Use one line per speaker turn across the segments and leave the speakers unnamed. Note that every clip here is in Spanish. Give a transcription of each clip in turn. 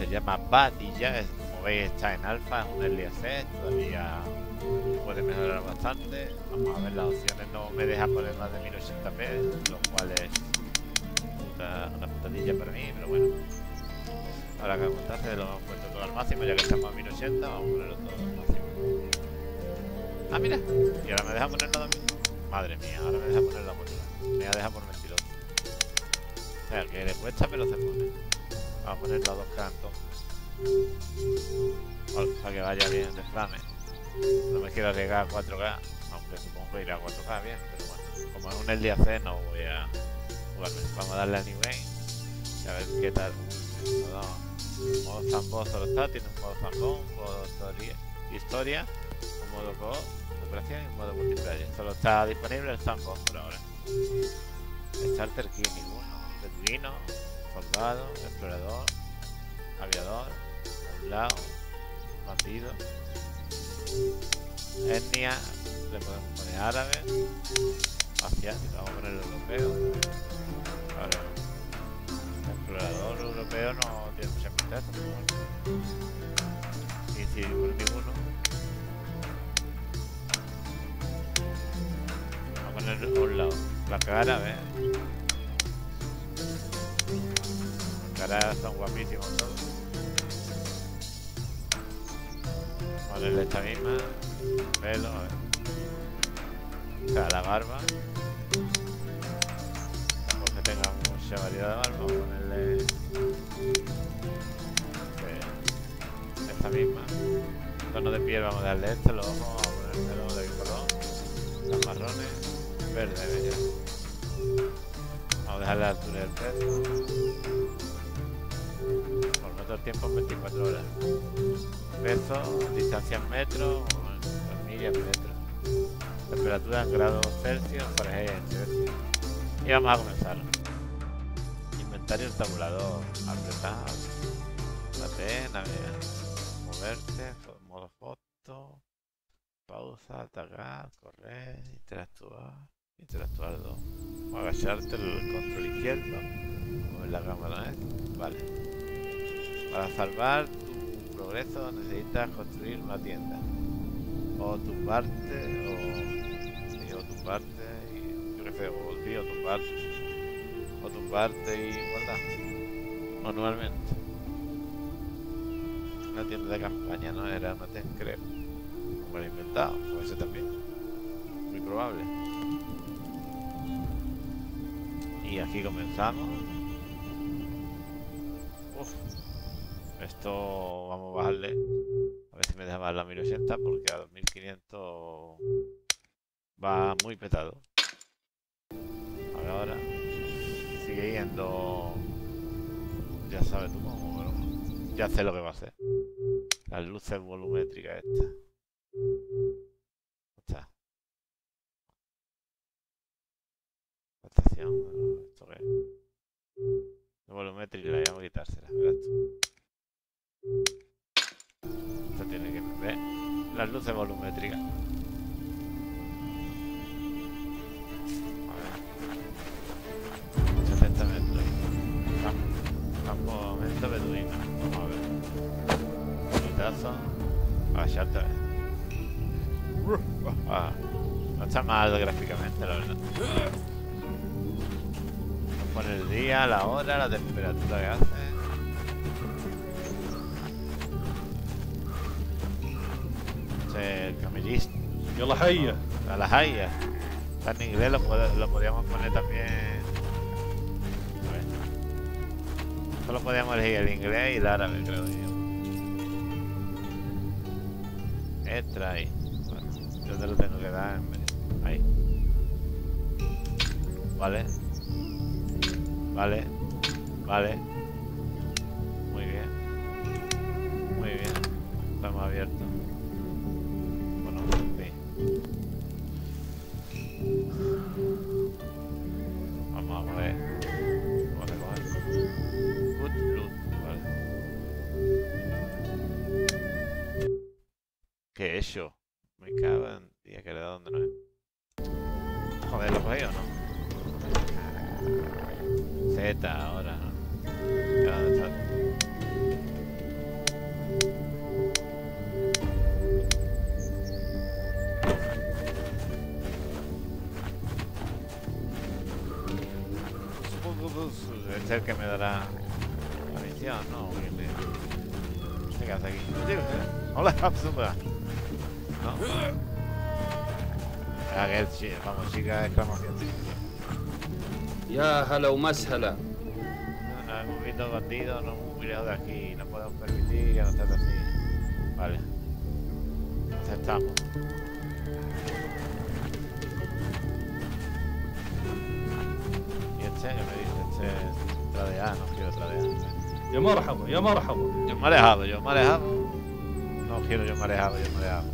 se llama Badilla, como veis está en alfa, es un access, todavía puede mejorar bastante. Vamos a ver las opciones, no me deja poner más de 1080p, lo cual es una putadilla para mí, pero bueno. Ahora que contarse lo hemos puesto todo al máximo, ya que estamos a 1080, vamos a ponerlo todo al máximo. Ah, mira, y ahora me deja ponerlo. Madre mía, ahora me deja poner la mochila. Me deja por mentiroso. O sea, que le cuesta, pero se pone. Vamos a ponerlo a 2K entonces. Para que vaya bien de flame. No me quiero arriesgar a 4K, aunque supongo que irá a 4K bien, pero bueno. Como es un el día C, no voy a jugarme. Vamos a darle a New Game. Y a ver qué tal. No, modo Zambó solo está, tiene un modo Zambó, un modo historia, un modo co y un modo multiplayer. Solo está disponible el Zambó por ahora. Starter Key ninguno. Beduino, soldado, explorador, aviador, un lado, bandido, etnia, le podemos poner árabe, asiático, vamos a poner europeo. Explorador europeo no tiene mucha pinta Y si por ninguno. Vamos a poner un lado. La cara, ¿ves? Caras son guapísimos todos. Ponerle esta misma. Pelo, a ver. O sea, la barba. Porque tenga mucha variedad de barba. Vamos a ponerle. Esta misma. Tono de piel, vamos a darle este, ojos, vamos a ponérmelo de color. Los marrones. Verde, bello. Vamos a dejar la altura del peso el tiempo en 24 horas. Peso, distancia en metros, en millas, metros. Temperatura en grados Celsius, Fahrenheit en Celsius. Y vamos a comenzar. Inventario tabulador, apretar, la navegar, moverte, modo foto, pausa, atacar, correr, interactuar, interactuar 2. Agacharte el control izquierdo, mover la cámara, ¿eh? Vale. Para salvar tu progreso necesitas construir una tienda. O tumbarte, o, o tumbarte, y, yo qué sé, o, sí, o tumbarte. O tumbarte y guardar. Manualmente. Una tienda de campaña, ¿no? Era una tienda, creo. Como lo he inventado, puede ser también. Muy probable. Y aquí comenzamos. Esto vamos a bajarle. A ver si me deja bajar la 1080 porque a 2500 va muy petado. Ahora. Sigue yendo. Ya sabes tú cómo, ya sé lo que va a hacer. Las luces volumétricas esta. Está. Estación. ¿Esto qué es? Volumétrica, ya voy a quitársela. Esto tiene que ver las luces volumétricas. A ver. 70 metros. Campo, campamento beduino. Vamos a ver. Bonitazo. Agacharte a ver. Ah, no está mal gráficamente, la verdad. El día, la hora, la temperatura que hace. el camellista.
Yo la jaya.
A la jaya. Está en inglés, lo, lo podríamos poner también. A ver. Solo podíamos elegir el inglés y el árabe, creo yo. Entra ahí. Bueno, yo te lo tengo que dar en Ahí. Vale. Vale. Vale. Muy bien. Muy bien. Estamos abiertos. ¿Qué he hecho? Me cago en día que le da donde no es. Joder, ¿lo cogí o no? concreta ahora. Supongo que debe ser que me dará la visión, ¿no? ¿Qué hace aquí? Hola, Absumba. No. A ver, vamos, chica, exclamación.
Ya, jala mashala.
Nos hemos visto bandidos, no muy lejos de aquí. No podemos permitir que nos trate así. Vale. Aceptamos. ¿Y este? ¿Qué me dice? Este es tradear, no quiero tradear.
Yo me marhaba,
yo me marhaba. Yo marejado, yo marejado. No quiero yo marejado, yo marejado.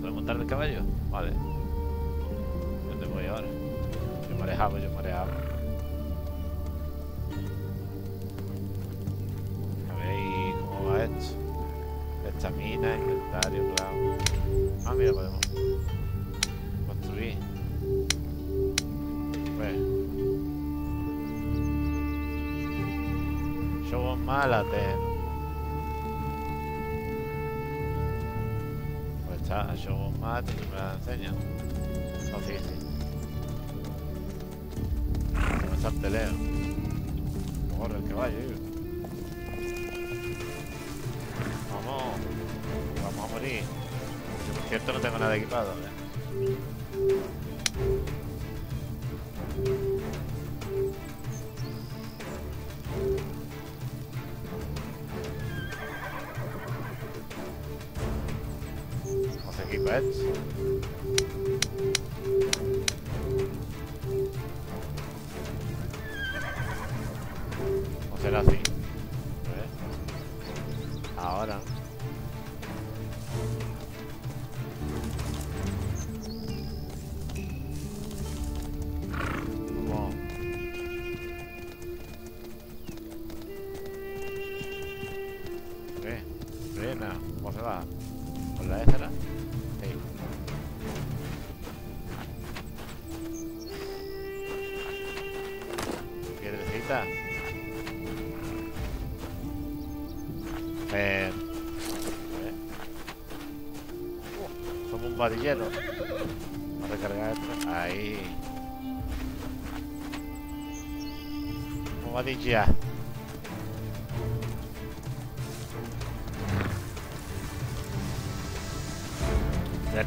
¿Puedo montar el caballo? Vale. ¿Dónde voy ahora? Yo alejado, yo alejado. A ver ¿y cómo va esto. Estamina, inventario, claro. Ah, mira, podemos construir. Pues. Show málate. Pues está, show más y me la enseña. Bastante leo. Corre el caballo, tío. Vamos. Vamos a morir. Yo, por cierto, no tengo nada equipado. ¿eh? ¿Cómo se equipa ¿Cómo se va? ¿Con la E? Sí. ¿Piedrecita? Eh. Uh, somos un vadillero. Vamos a recargar esto. Ahí. Vamos a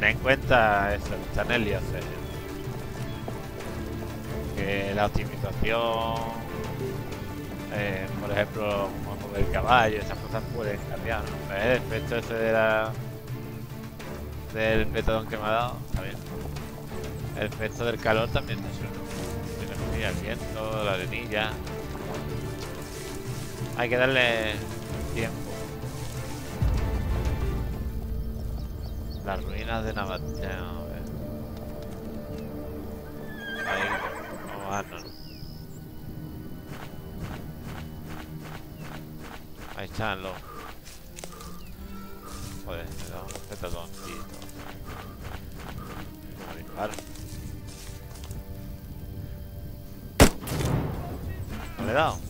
vadillar. Ten en cuenta eso, el Chanelios, eh, que la optimización, eh, por ejemplo, como el caballo, esas cosas pueden cambiar. ¿no? El efecto ese de la, del metodón que me ha dado, está bien. El efecto del calor también. Tiene el viento, la arenilla. Hay que darle tiempo. Las ruinas de Navat... ya, a ver. Ahí, vamos a darnos. Ahí están los... Joder, me da un petadoncito. A disparo. ¿No le he dado?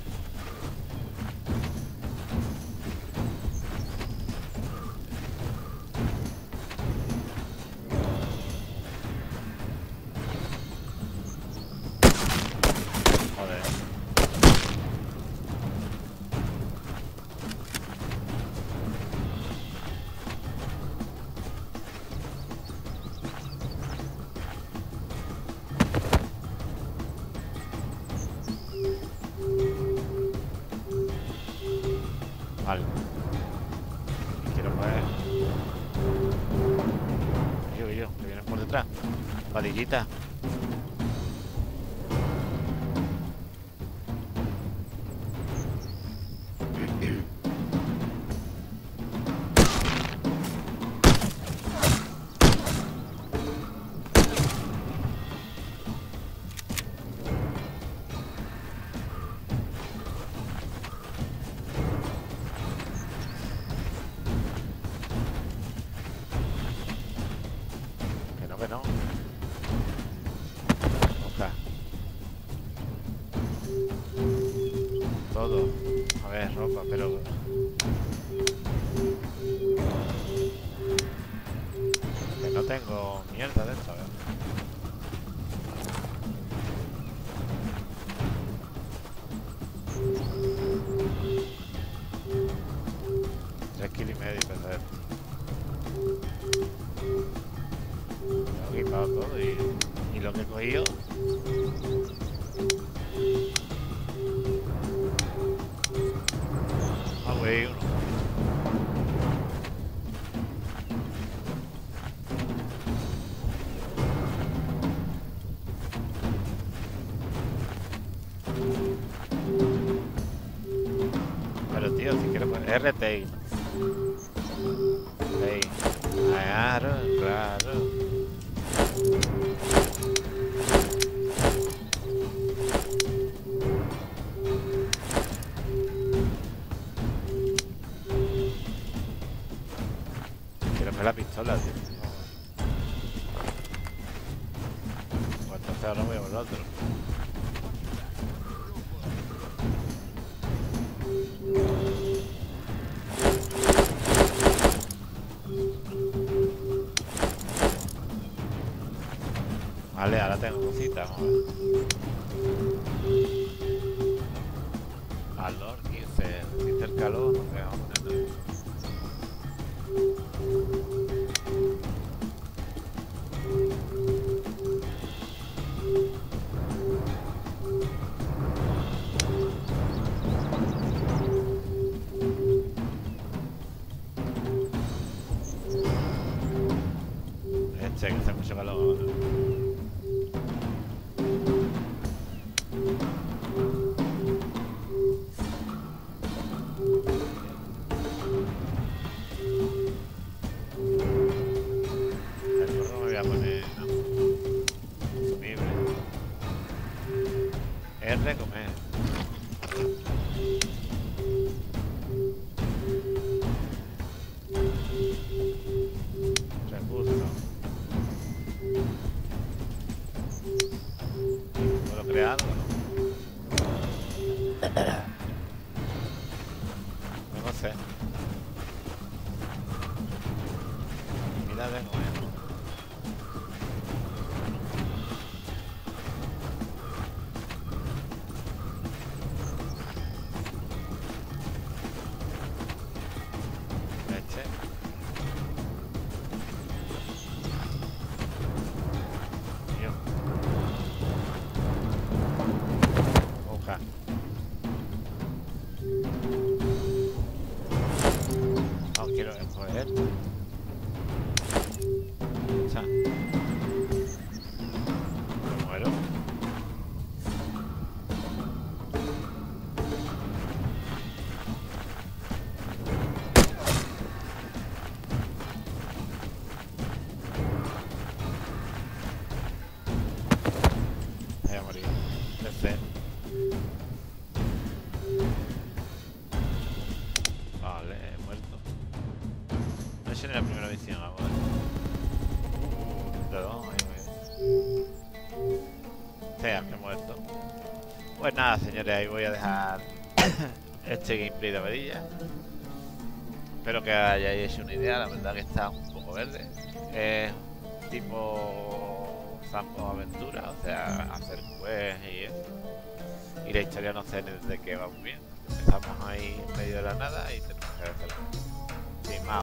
Vadillita. Todo. A ver, ropa, pero... Que no tengo mierda de esto, a ver. Tres kilos y medio pesa esto. Lo he equipado todo y, y lo que he cogido Pero tío, si quieres poner RTI. Tío. Pues entonces ahora voy a otro. Vale, ahora tengo cositas, vamos a ver. Calor 15, quita el calor, Este que hace Sea, que he muerto. Pues nada, señores, ahí voy a dejar este gameplay de varilla. Espero que hayáis hecho una idea, la verdad que está un poco verde. Es tipo Zampo Aventura, o sea, hacer quests y eso. Y la historia no sé desde qué va muy bien. Empezamos ahí en medio de la nada y tenemos que hacerlo. Sin más.